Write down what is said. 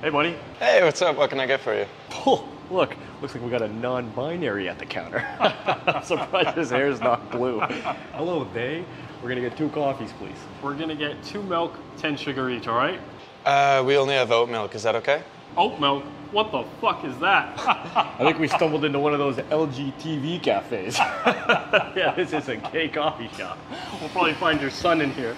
Hey, buddy. Hey, what's up? What can I get for you? Oh, look, looks like we got a non-binary at the counter. I'm surprised his hair's not blue. Hello, they. We're gonna get two coffees, please. We're gonna get two milk, 10 sugar each, all right? Uh, we only have oat milk. Is that okay? Oat milk? What the fuck is that? I think we stumbled into one of those LG TV cafes. yeah, this is a gay coffee shop. we'll probably find your son in here.